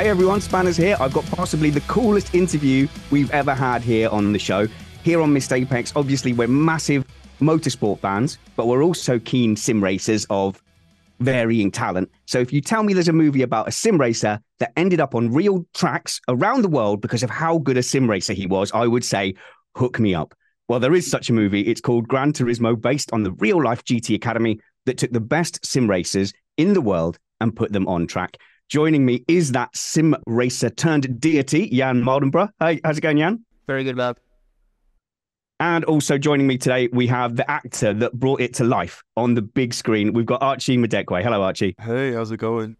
Hey everyone, Spanners here. I've got possibly the coolest interview we've ever had here on the show. Here on Missed Apex, obviously, we're massive motorsport fans, but we're also keen sim racers of varying talent. So if you tell me there's a movie about a sim racer that ended up on real tracks around the world because of how good a sim racer he was, I would say, hook me up. Well, there is such a movie. It's called Gran Turismo, based on the real life GT Academy that took the best sim racers in the world and put them on track. Joining me is that sim racer turned deity, Jann Mardenborough. Hey, how's it going, Jann? Very good, Bob. And also joining me today, we have the actor that brought it to life on the big screen. We've got Archie Madekwe. Hello, Archie. Hey, how's it going?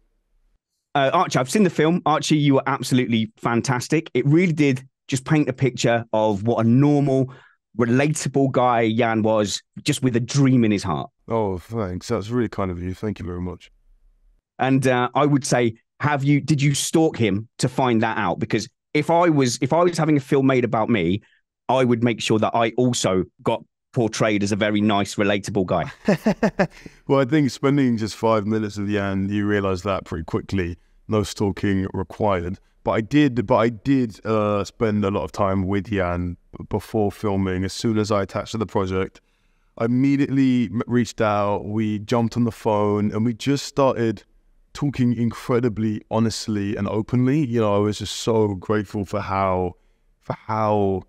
Uh, Archie, I've seen the film. Archie, you were absolutely fantastic. It really did just paint a picture of what a normal, relatable guy Jann was, just with a dream in his heart. Oh, thanks. That's really kind of you. Thank you very much. And uh, I would say, have you? Did you stalk him to find that out? Because if I was, if I was having a film made about me, I would make sure that I also got portrayed as a very nice, relatable guy. well, I think spending just five minutes with Jann, you realize that pretty quickly. No stalking required. But I did, but I did uh, spend a lot of time with Jann before filming. As soon as I attached to the project, I immediately reached out. We jumped on the phone and we just started talking incredibly honestly and openly. You know, I was just so grateful for how, for how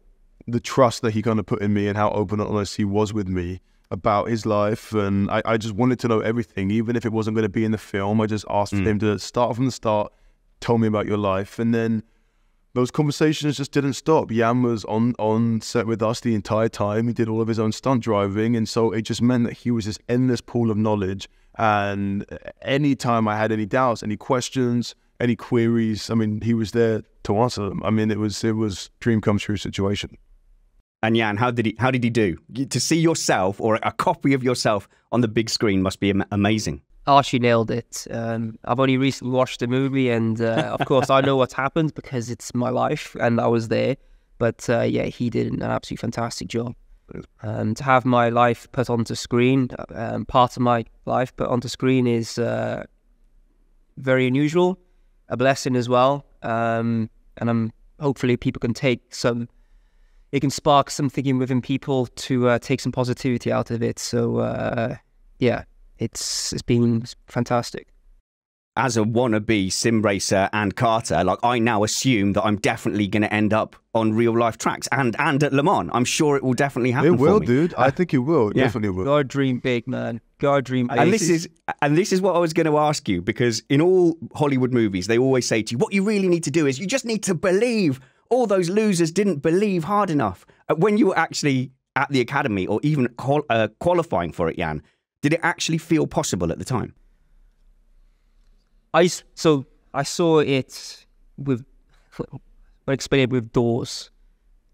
the trust that he kind of put in me and how open and honest he was with me about his life. And I, I just wanted to know everything, even if it wasn't going to be in the film. I just asked mm. him to start from the start, tell me about your life. And then those conversations just didn't stop. Jann was on, on set with us the entire time. He did all of his own stunt driving. And so it just meant that he was this endless pool of knowledge. And anytime I had any doubts, any questions, any queries, I mean, he was there to answer them. I mean, it was it was dream come true situation. And Jann, how did he how did he do? To see yourself or a copy of yourself on the big screen must be amazing. Archie nailed it. Um, I've only recently watched the movie, and uh, of course, I know what's happened because it's my life and I was there. But uh, yeah, he did an absolutely fantastic job. Um, to have my life put onto screen, um, part of my life put onto screen is uh, very unusual, a blessing as well. Um, and I'm hopefully people can take some it can spark something within people to uh, take some positivity out of it. So uh, yeah, it's it's been fantastic. As a wannabe sim racer and karter, like I now assume that I'm definitely going to end up on real life tracks and and at Le Mans. I'm sure it will definitely happen. It will, dude. I think it will. Yeah. Definitely will. Go dream big, man. Go dream big. And this is and this is what I was going to ask you because in all Hollywood movies, they always say to you, what you really need to do is you just need to believe all those losers didn't believe hard enough. Uh, when you were actually at the academy or even qual- uh, qualifying for it, Jann, did it actually feel possible at the time? I so I saw it with I explained it with doors.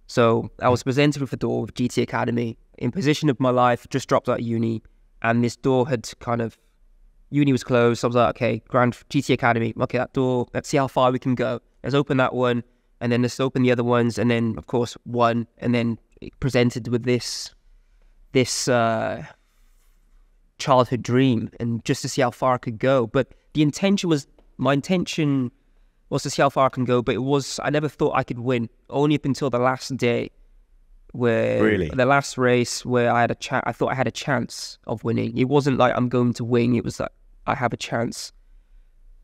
So I was presented with a door with GT Academy in position of my life, just dropped out of uni, and this door had kind of uni was closed. So I was like, okay, Grand GT Academy, okay, that door. Let's see how far we can go. Let's open that one and then let's open the other ones, and then of course one, and then presented with this this uh, childhood dream, and just to see how far I could go. But the intention was my intention was to see how far I can go, but it was I never thought I could win. Only up until the last day, where really the last race where I had a chance. I thought I had a chance of winning. It wasn't like I'm going to win. It was like I have a chance.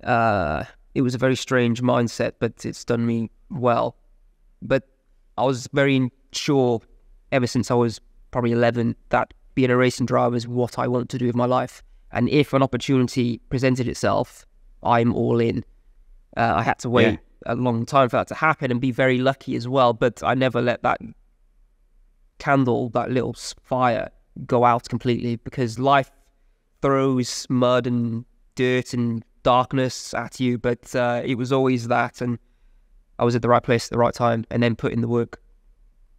Uh, it was a very strange mindset, but it's done me well. But I was very sure ever since I was probably 11 that being a racing driver is what I want to do with my life. And if an opportunity presented itself, I'm all in. Uh, I had to wait yeah. a long time for that to happen and be very lucky as well. But I never let that candle, that little fire, go out completely because life throws mud and dirt and darkness at you, but uh, it was always that, and I was at the right place at the right time, and then put in the work.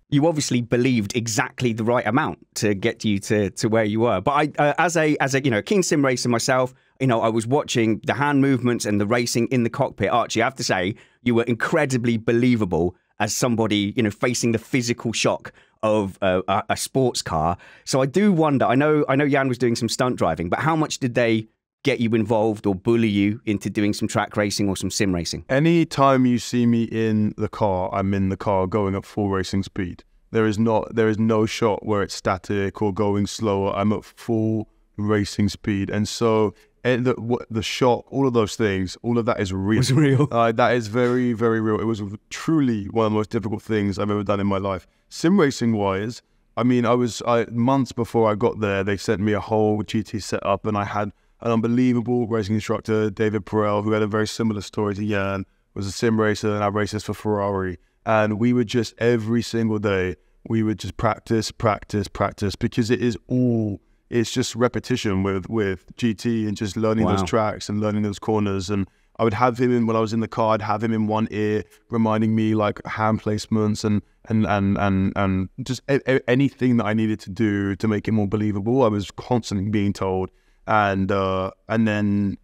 You obviously believed exactly the right amount to get you to, to where you were. But I, uh, as a as a you know keen sim racer myself, you know I was watching the hand movements and the racing in the cockpit. Archie, I have to say, you were incredibly believable as somebody you know facing the physical shock of a, a sports car. So I do wonder. I know I know Jann was doing some stunt driving, but how much did they get you involved or bully you into doing some track racing or some sim racing? Any time you see me in the car, I'm in the car going at full racing speed. There is not there is no shot where it's static or going slower. I'm at full racing speed, and so and the the shock, all of those things, all of that is real. Was real. Uh, that is very very real. It was truly one of the most difficult things I've ever done in my life. Sim racing wise, I mean, I was I, months before I got there. They sent me a whole GT setup, and I had an unbelievable racing instructor, David Perel, who had a very similar story to Jann. Was a sim racer, and I races for Ferrari. And we would just every single day, we would just practice, practice, practice, because it is all it's just repetition with with GT and just learning wow. those tracks and learning those corners and I would have him in when I was in the car. I'd have him in one ear, reminding me like hand placements and and and and and just a, a, anything that I needed to do to make it more believable. I was constantly being told, and uh, and then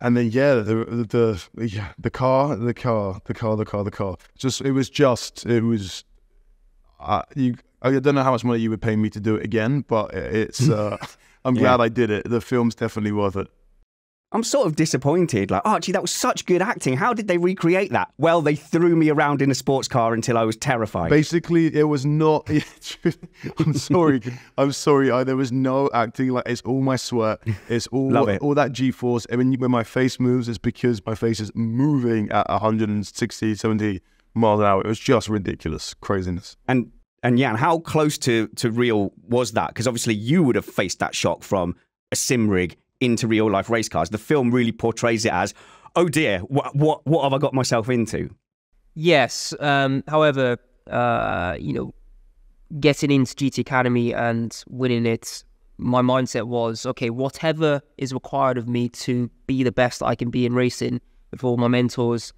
and then yeah, the the yeah, the car, the car, the car, the car, the car. Just it was just it was. Uh, you, I don't know how much money you would pay me to do it again, but it's. Uh, I'm glad. I did it. The film's definitely worth it. I'm sort of disappointed. Like, Archie, that was such good acting. How did they recreate that? Well, they threw me around in a sports car until I was terrified. Basically, it was not. I'm sorry. I'm sorry. I, there was no acting. Like, it's all my sweat. It's all Love it. all that G force. I mean, when my face moves, it's because my face is moving at 160, 70 miles an hour. It was just ridiculous craziness. And and Jann, how close to to real was that? Because obviously, you would have faced that shock from a sim rig into real life race cars. The film really portrays it as, oh dear, what what what have I got myself into? Yes. Um, however, uh, you know, getting into GT Academy and winning it, my mindset was okay. Whatever is required of me to be the best I can be in racing with all my mentors,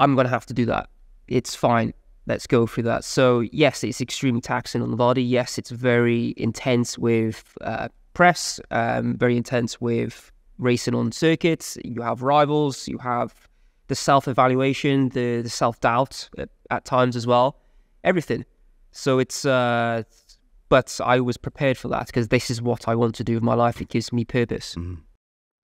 I'm going to have to do that. It's fine. Let's go through that. So yes, it's extremely taxing on the body. Yes, it's very intense with uh, press, um, very intense with racing on circuits. You have rivals, you have the self evaluation, the, the self doubt at, at, times as well, everything. So it's, uh, but I was prepared for that because this is what I want to do with my life. It gives me purpose. Mm.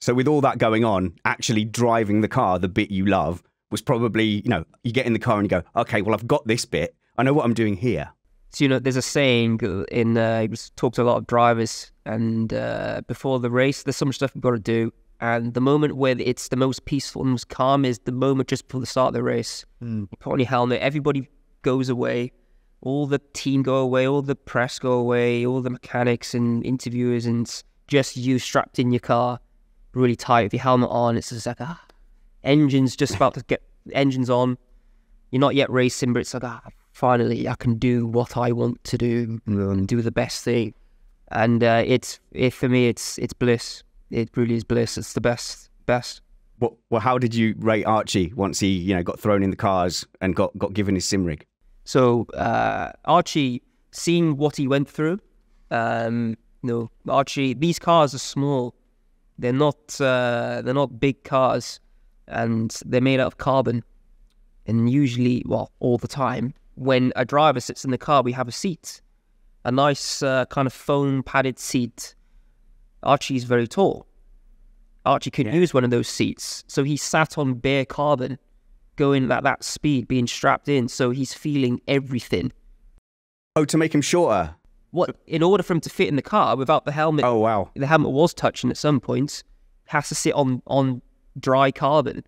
So with all that going on, actually driving the car, the bit you love, was probably, you know, you get in the car and you go, okay, well, I've got this bit. I know what I'm doing here. So, you know, there's a saying in, uh, he talked to a lot of drivers, and uh, before the race, there's so much stuff you've got to do. And the moment where it's the most peaceful and most calm is the moment just before the start of the race. Mm. You put on your helmet, everybody goes away, all the team go away, all the press go away, all the mechanics and interviewers, and just you strapped in your car, really tight with your helmet on. It's just like, ah, engine's just about to get engines on. You're not yet racing, but it's like, ah, finally I can do what I want to do and do the best thing. And uh, it's it, for me, it's it's bliss. It really is bliss. It's the best, best. Well, well, how did you rate Archie once he, you know, got thrown in the cars and got, got given his sim rig? So uh, Archie, seeing what he went through, um, you know, Archie, these cars are small. They're not uh, they're not big cars, and they're made out of carbon. And usually, well, all the time, when a driver sits in the car, we have a seat, a nice uh, kind of foam padded seat. Archie's very tall. Archie could yeah. use one of those seats. So he sat on bare carbon, going at that speed, being strapped in. So he's feeling everything. Oh, to make him shorter? What? In order for him to fit in the car without the helmet. Oh, wow. The helmet was touching at some points. Has to sit on, on dry carbon.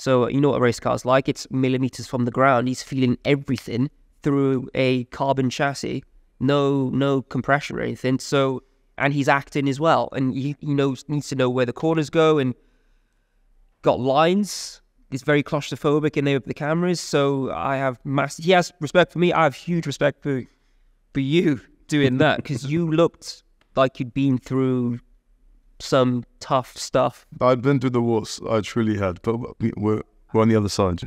So you know what a race car is like. It's millimeters from the ground. He's feeling everything through a carbon chassis. No, no compression or anything. So, and he's acting as well, and he, he knows needs to know where the corners go, and got lines. He's very claustrophobic in with the cameras. So I have mass. He has respect for me. I have huge respect for for you doing that because you looked like you'd been through some tough stuff. I've been through the wars. I truly had, but we're, we're on the other side.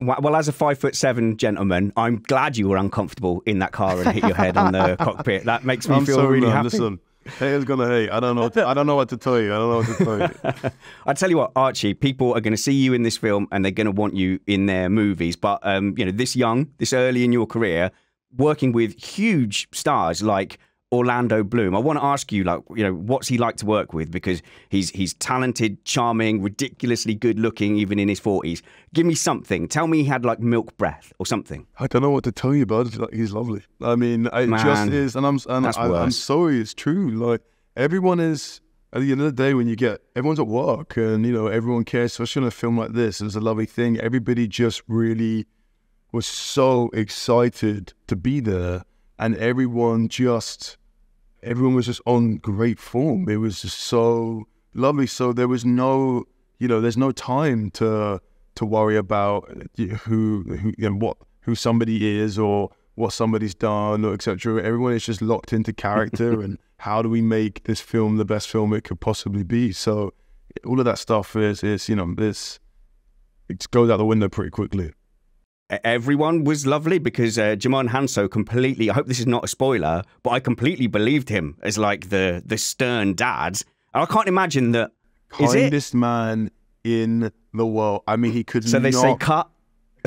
Well, as a five foot seven gentleman, I'm glad you were uncomfortable in that car and hit your head on the cockpit. That makes me I'm feel sorry, really man. happy. Listen, haters gonna hate. I don't know. To, I don't know what to tell you. I don't know what to tell you. I tell you what, Archie. People are going to see you in this film and they're going to want you in their movies. But um, you know, this young, this early in your career, working with huge stars like Orlando Bloom. I want to ask you, like, you know, what's he like to work with? Because he's he's talented, charming, ridiculously good looking, even in his forties. Give me something. Tell me he had like milk breath or something. I don't know what to tell you, bud. He's lovely. I mean, it Man, just is, and I'm and I, I'm sorry, it's true. Like everyone is. At the end of the day, when you get everyone's at work and you know everyone cares, especially on a film like this, it was a lovely thing. Everybody just really was so excited to be there, and everyone just everyone was just on great form. It was just so lovely. So there was no, you know, there's no time to to worry about who who you know, what who somebody is or what somebody's done or etc. Everyone is just locked into character and how do we make this film the best film it could possibly be. So all of that stuff is is you know this it goes out the window pretty quickly. Everyone was lovely because uh, Djimon Hounsou completely. I hope this is not a spoiler, but I completely believed him as like the the stern dad. And I can't imagine that. Is it? Kindest man in the world. I mean, he could So they say cut.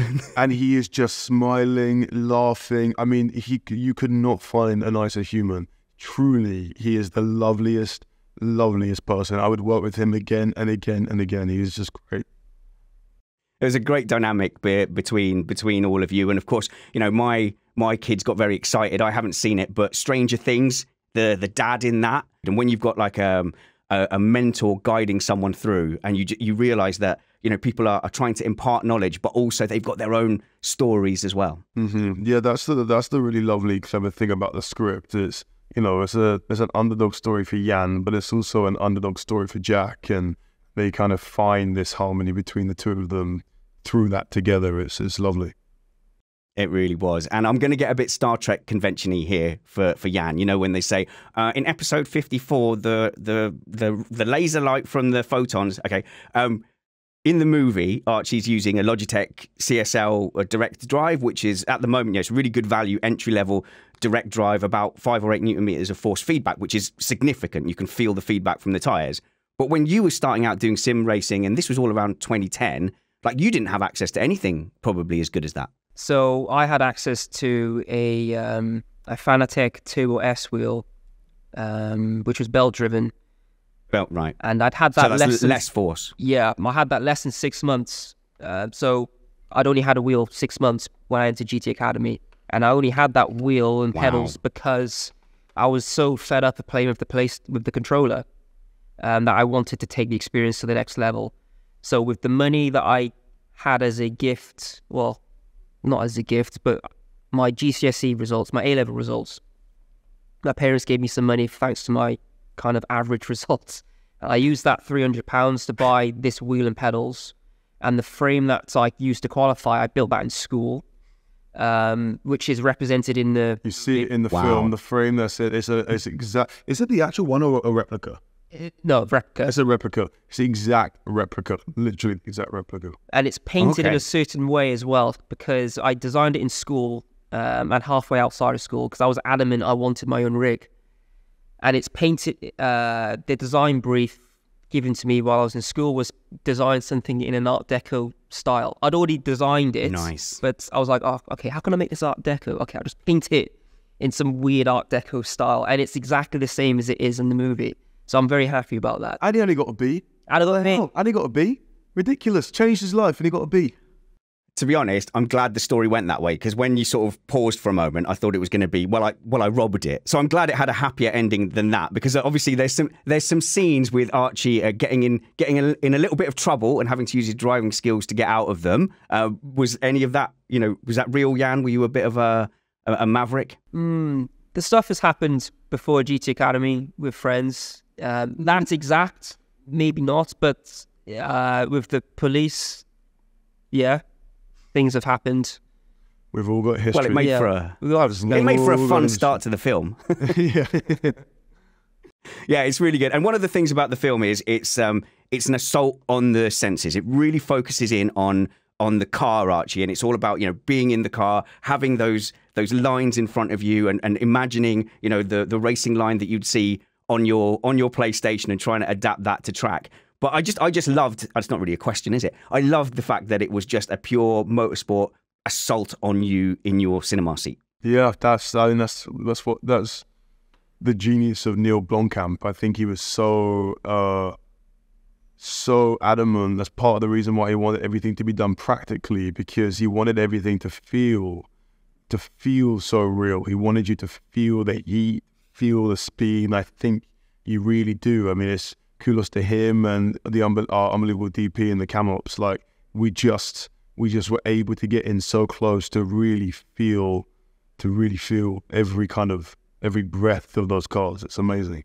and he is just smiling, laughing. I mean, he you could not find a nicer human. Truly, he is the loveliest, loveliest person. I would work with him again and again and again. He is just great. There's a great dynamic be- between between all of you, and of course, you know my my kids got very excited. I haven't seen it, but Stranger Things, the the dad in that, and when you've got like um, a a mentor guiding someone through, and you you realize that you know people are, are trying to impart knowledge, but also they've got their own stories as well. hmm Yeah, that's the that's the really lovely, clever thing about the script. Is you know, it's a it's an underdog story for Jann, but it's also an underdog story for Jack, and they kind of find this harmony between the two of them through that together. It's it's lovely. It really was. And I'm going to get a bit Star Trek convention-y here for, for Jann. You know, when they say uh, in episode 54, the, the, the, the laser light from the photons. Okay. Um, in the movie, Archie's using a Logitech CSL uh, direct drive, which is at the moment, yeah, it's really good value, entry level direct drive, about five or eight newton meters of force feedback, which is significant. You can feel the feedback from the tires. But when you were starting out doing sim racing, and this was all around 2010, like you didn't have access to anything probably as good as that. So I had access to a um, a Fanatec Turbo S wheel, um, which was belt driven, Belt right. and I'd had So that that's less. less force. Yeah, I had that less than six months. Uh, so I'd only had a wheel six months when I entered GT Academy, and I only had that wheel and Wow. pedals because I was so fed up of playing with the place with the controller um, that I wanted to take the experience to the next level. So with the money that I had as a gift, well, not as a gift, but my GCSE results, my A level results, my parents gave me some money thanks to my kind of average results. And I used that three hundred pounds to buy this wheel and pedals, and the frame that I used to qualify. I built that in school, um, which is represented in the You see it in the Wow. film, the frame. That's it. It's a it's exact. Is it the actual one or a replica? No replica, It's a replica. It's the exact replica. Literally the exact replica. and it's painted in a certain way as well because I designed it in school um, and halfway outside of school because I was adamant I wanted my own rig, and it's painted. Uh, the design brief given to me while I was in school was design something in an Art Deco style. I'd already designed it, Nice. but I was like, oh, okay, how can I make this Art Deco? Okay, I'll just paint it in some weird Art Deco style, and it's exactly the same as it is in the movie. So I'm very happy about that. And he only got a B. And I got me. Oh, and he got a B. Ridiculous. Changed his life and he got a B. To be honest, I'm glad the story went that way because when you sort of paused for a moment, I thought it was going to be well, I well I robbed it. So I'm glad it had a happier ending than that because uh, obviously there's some there's some scenes with Archie uh, getting in getting in, in a little bit of trouble and having to use his driving skills to get out of them. Uh, was any of that you know was that real, Jann? Were you a bit of a a, a maverick? Mm, the stuff has happened before GT Academy with friends. Um, that's exact, maybe not, but uh, with the police, yeah, things have happened. We've all got history. Well, it made Yeah. for a We all it made for a fun start to the film. yeah. Yeah, it's really good. And one of the things about the film is it's um it's an assault on the senses. It really focuses in on on the car, Archie, and it's all about you know being in the car, having those those lines in front of you, and, and imagining you know the the racing line that you'd see on your on your PlayStation and trying to adapt that to track. But I just I just loved. It's not really a question, is it? I loved the fact that it was just a pure motorsport assault on you in your cinema seat. Yeah, that's I mean that's that's what that's the genius of Neil Blomkamp. I think he was so uh, so adamant. That's part of the reason why he wanted everything to be done practically because he wanted everything to feel to feel so real. He wanted you to feel the heat, feel the speed. And I think you really do. I mean, it's kudos to him and the our unbelievable DP and the Camops. Like we just we just were able to get in so close to really feel to really feel every kind of every breath of those cars. It's amazing.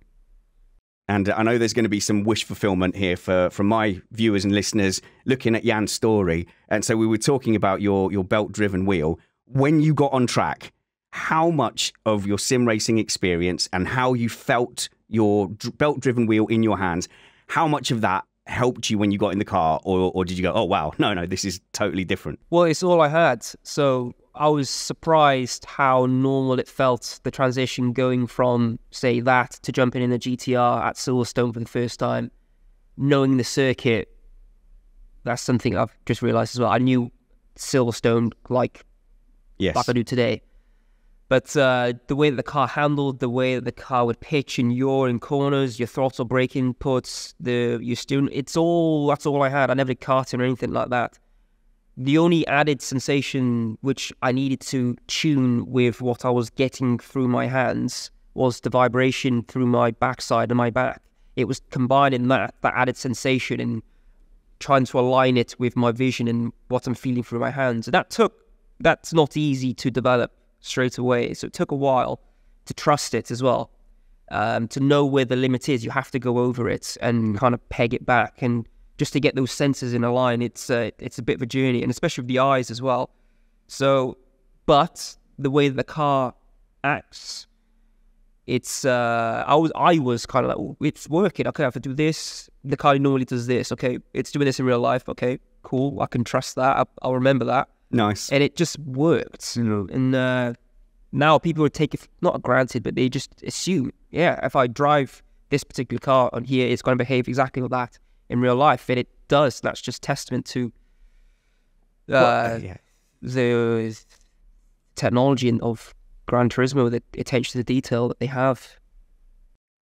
And I know there's going to be some wish fulfillment here for from my viewers and listeners looking at Jann's story. And so we were talking about your your belt driven wheel. When you got on track, how much of your sim racing experience and how you felt your belt driven wheel in your hands, how much of that helped you when you got in the car or, or did you go, oh, wow, no, no, this is totally different? Well, it's all I had. So I was surprised how normal it felt, the transition going from, say, that to jumping in a GTR at Silverstone for the first time, knowing the circuit. That's something I've just realized as well. I knew Silverstone like, yes. like I do today. But uh, the way that the car handled, the way that the car would pitch and yaw in corners, your throttle brake inputs, the your steering, it's all that's all I had. I never did karting or anything like that. The only added sensation which I needed to tune with what I was getting through my hands was the vibration through my backside and my back. It was combining that that added sensation and trying to align it with my vision and what I'm feeling through my hands. And that took that's not easy to develop straight away. So it took a while to trust it as well. Um, to know where the limit is, you have to go over it and kind of peg it back. And just to get those senses in a line, it's uh, it's a bit of a journey, and especially with the eyes as well. So, but the way the car acts, it's uh, I was I was kind of like, oh, it's working. Okay, I have to do this. The car normally does this. Okay, it's doing this in real life. Okay, cool. I can trust that. I, I'll remember that. Nice. And it just worked, you know. And uh, now people would take it not granted, but they just assume, yeah, if I drive this particular car on here, it's going to behave exactly like that in real life, and it does. That's just testament to uh, well, yeah. the technology of Gran Turismo, the attention to the detail that they have.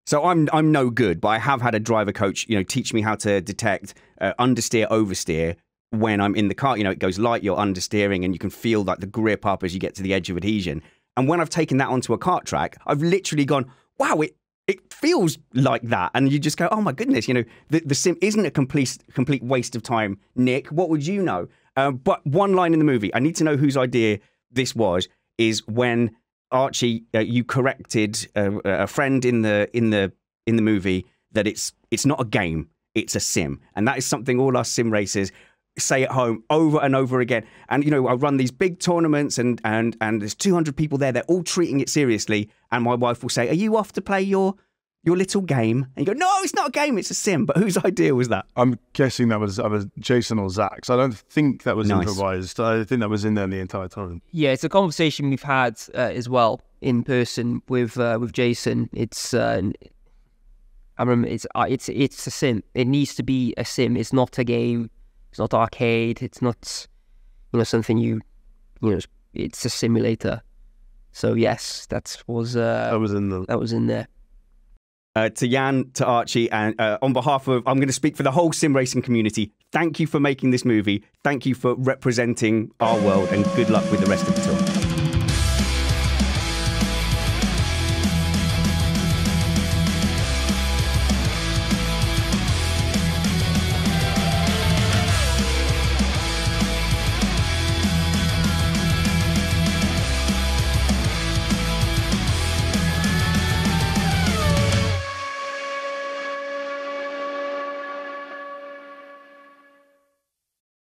So I'm I'm no good, but I have had a driver coach, you know, teach me how to detect uh, understeer, oversteer, when I'm in the car, you know, it goes light, you're understeering, and you can feel like the grip up as you get to the edge of adhesion. And when I've taken that onto a kart track, I've literally gone, wow, it it feels like that. And you just go, oh my goodness, you know, the, the sim isn't a complete complete waste of time, Nick. What would you know? Uh, but one line in the movie, I need to know whose idea this was, is when Archie, uh, you corrected uh, a friend in the in the in the movie that it's it's not a game, it's a sim, and that is something all us sim racers say at home over and over again. And you know, I run these big tournaments and and and there's 200 people there. They're all treating it seriously. And my wife will say, "Are you off to play your your little game?" And you go, "No, it's not a game. It's a sim." But whose idea was that? I'm guessing that was, that was Jason or Zach's. I don't think that was nice. improvised. I think that was in there the entire time. Yeah, it's a conversation we've had uh, as well in person with uh, with Jason. It's. Uh, I remember it's uh, it's it's a sim. It needs to be a sim. It's not a game it's not arcade. It's not, you know, something you, you know, it's a simulator. So yes, that was uh, that was in the that was in there. Uh, to Jann, to Archie, and uh, on behalf of, I'm going to speak for the whole sim racing community. Thank you for making this movie. Thank you for representing our world, and good luck with the rest of the tour.